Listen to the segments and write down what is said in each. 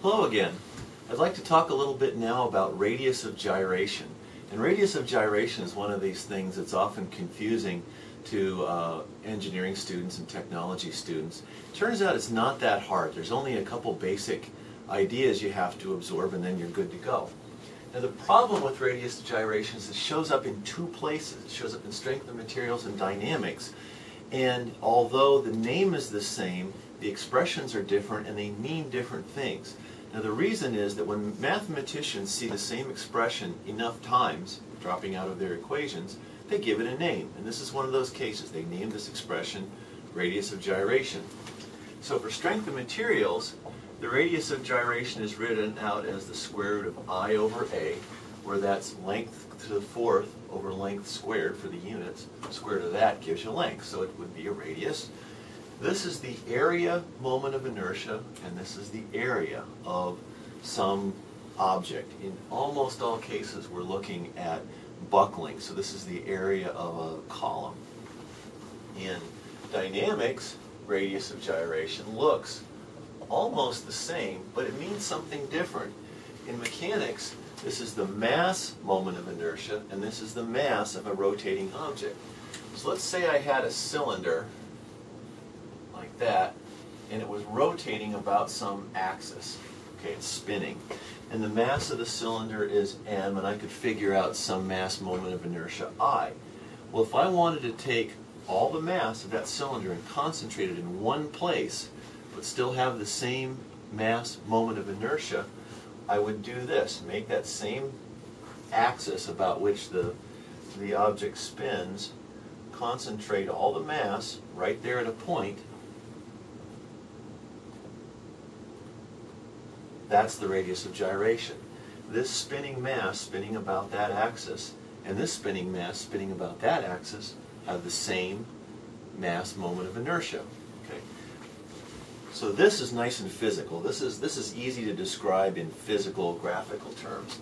Hello again. I'd like to talk a little bit now about radius of gyration. And radius of gyration is one of these things that's often confusing to uh, engineering students and technology students. Turns out it's not that hard. There's only a couple basic ideas you have to absorb and then you're good to go. Now the problem with radius of gyration is it shows up in two places. It shows up in strength of materials and dynamics. And although the name is the same, the expressions are different and they mean different things. Now the reason is that when mathematicians see the same expression enough times, dropping out of their equations, they give it a name. And this is one of those cases. They name this expression radius of gyration. So for strength of materials, the radius of gyration is written out as the square root of I over A, where that's length to the fourth over length squared for the units. Square root of that gives you length, so it would be a radius. This is the area moment of inertia, and this is the area of some object. In almost all cases, we're looking at buckling, so this is the area of a column. In dynamics, radius of gyration looks almost the same, but it means something different. In mechanics, this is the mass moment of inertia, and this is the mass of a rotating object. So let's say I had a cylinder that, and it was rotating about some axis. Okay, it's spinning. And the mass of the cylinder is m, and I could figure out some mass moment of inertia i. Well, if I wanted to take all the mass of that cylinder and concentrate it in one place, but still have the same mass moment of inertia, I would do this. Make that same axis about which the, the object spins, concentrate all the mass right there at a point, That's the radius of gyration. This spinning mass spinning about that axis and this spinning mass spinning about that axis have the same mass moment of inertia. Okay. So this is nice and physical. This is, this is easy to describe in physical, graphical terms.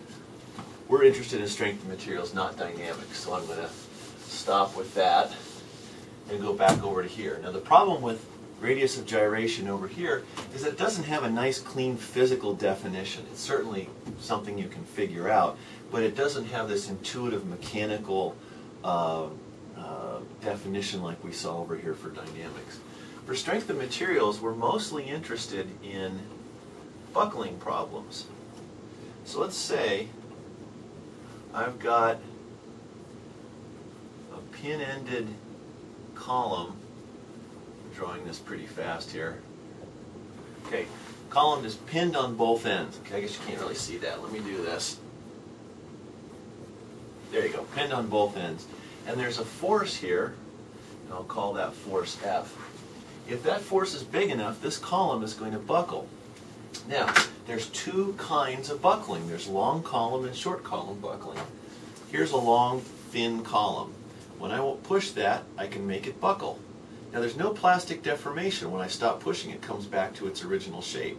We're interested in strength of materials, not dynamics, so I'm going to stop with that and go back over to here. Now the problem with radius of gyration over here is that it doesn't have a nice clean physical definition. It's certainly something you can figure out, but it doesn't have this intuitive mechanical uh, uh, definition like we saw over here for dynamics. For strength of materials, we're mostly interested in buckling problems. So let's say I've got a pin-ended column drawing this pretty fast here. Okay, column is pinned on both ends. Okay, I guess you can't really see that. Let me do this. There you go, pinned on both ends. And there's a force here, and I'll call that force F. If that force is big enough, this column is going to buckle. Now, there's two kinds of buckling. There's long column and short column buckling. Here's a long, thin column. When I push that, I can make it buckle. Now there's no plastic deformation. When I stop pushing, it comes back to its original shape.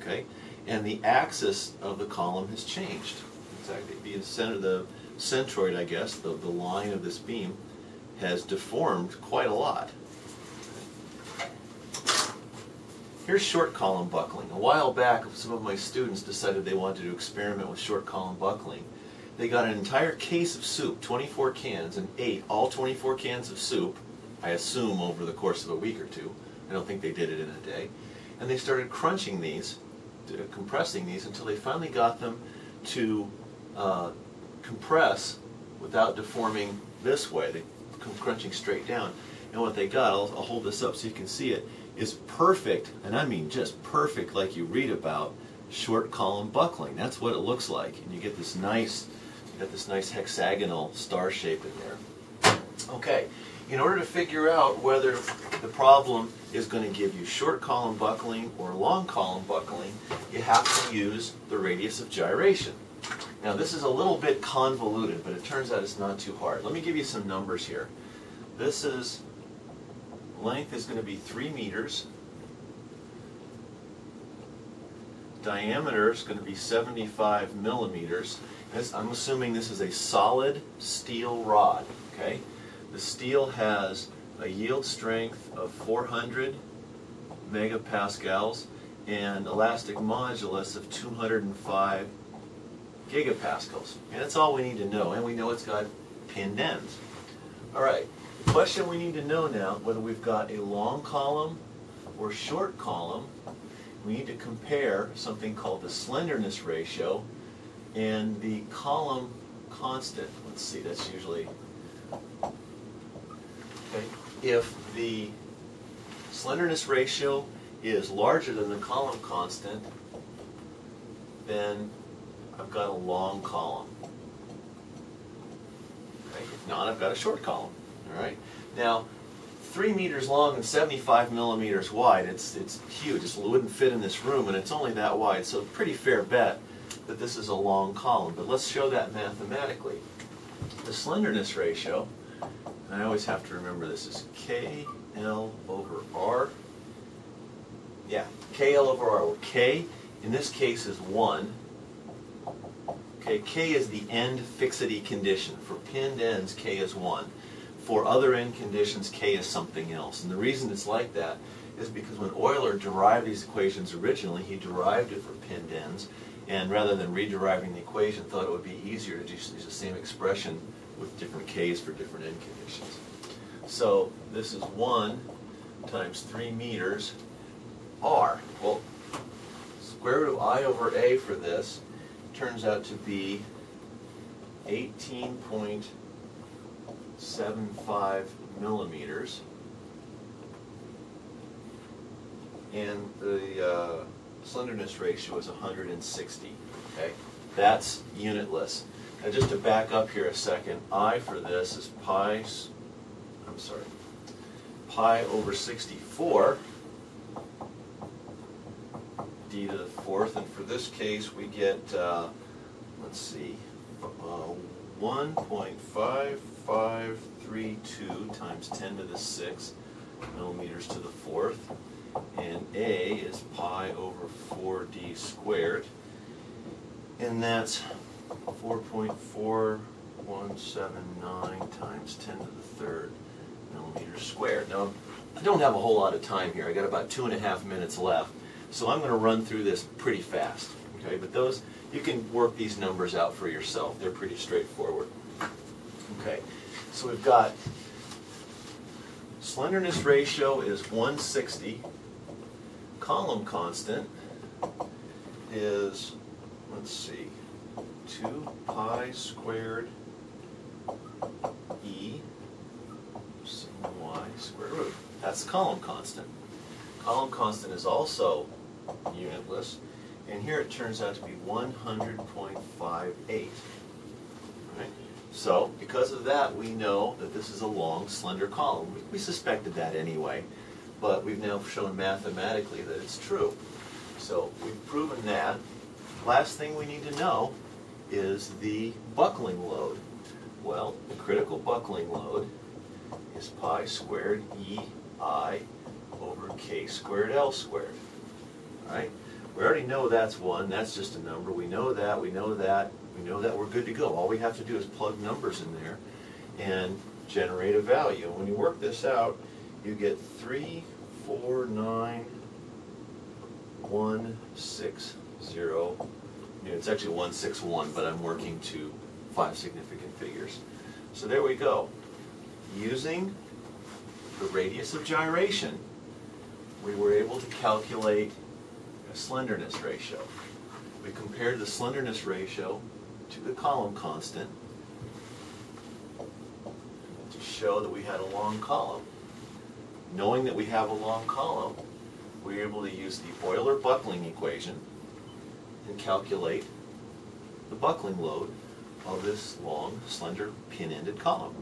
Okay? And the axis of the column has changed. Exactly. The center, the centroid, I guess, the, the line of this beam, has deformed quite a lot. Here's short column buckling. A while back, some of my students decided they wanted to experiment with short column buckling. They got an entire case of soup, 24 cans, and ate all 24 cans of soup, I assume over the course of a week or two. I don't think they did it in a day. And they started crunching these, compressing these, until they finally got them to uh, compress without deforming this way. They come crunching straight down. And what they got, I'll, I'll hold this up so you can see it, is perfect, and I mean just perfect like you read about short column buckling. That's what it looks like. And you get this nice, you got this nice hexagonal star shape in there. Okay, in order to figure out whether the problem is going to give you short column buckling or long column buckling, you have to use the radius of gyration. Now this is a little bit convoluted, but it turns out it's not too hard. Let me give you some numbers here. This is, length is going to be 3 meters. Diameter is going to be 75 millimeters. This, I'm assuming this is a solid steel rod, okay? The steel has a yield strength of 400 megapascals and elastic modulus of 205 gigapascals. And that's all we need to know. And we know it's got pinned ends. All right, the question we need to know now, whether we've got a long column or short column, we need to compare something called the slenderness ratio and the column constant. Let's see, that's usually, okay, if the slenderness ratio is larger than the column constant, then I've got a long column. Okay, if not, I've got a short column. All right. Now, three meters long and 75 millimeters wide. It's it's huge. It wouldn't fit in this room, and it's only that wide. So, pretty fair bet that this is a long column. But let's show that mathematically. The slenderness ratio, and I always have to remember this is KL over R. Yeah, KL over R. Well, K in this case is 1. Okay, K is the end fixity condition. For pinned ends, K is 1. For other end conditions, K is something else. And the reason it's like that is because when Euler derived these equations originally, he derived it for pinned ends, and rather than rederiving the equation, thought it would be easier to just use the same expression with different Ks for different end conditions. So this is 1 times 3 meters R. Well, square root of I over A for this turns out to be 18.75 millimeters. And the uh, slenderness ratio is 160. Okay, that's unitless. Now just to back up here a second, I for this is pi, I'm sorry, pi over 64 d to the fourth, and for this case, we get, uh, let's see, uh, 1.5532 times 10 to the sixth millimeters to the fourth, and A is pi over 4d squared, and that's 4.4179 times 10 to the third millimeters squared. Now, I don't have a whole lot of time here. I got about two and a half minutes left. So I'm going to run through this pretty fast, okay? But those, you can work these numbers out for yourself. They're pretty straightforward. Okay, so we've got slenderness ratio is 160. Column constant is, let's see, 2 pi squared e y square root. That's the column constant. Column constant is also unitless. And here it turns out to be 100.58. Right? So, because of that, we know that this is a long, slender column. We, we suspected that anyway, but we've now shown mathematically that it's true. So, we've proven that. Last thing we need to know is the buckling load. Well, the critical buckling load is pi squared EI over k squared L squared. All right? We already know that's 1. That's just a number. We know that. We know that. We know that we're good to go. All we have to do is plug numbers in there and generate a value. And When you work this out, you get 3, 4, 9, 1, 6, 0. It's actually 161, but I'm working to five significant figures. So there we go. Using the radius of gyration, we were able to calculate a slenderness ratio. We compared the slenderness ratio to the column constant to show that we had a long column. Knowing that we have a long column, we were able to use the Euler buckling equation and calculate the buckling load of this long, slender, pin-ended column.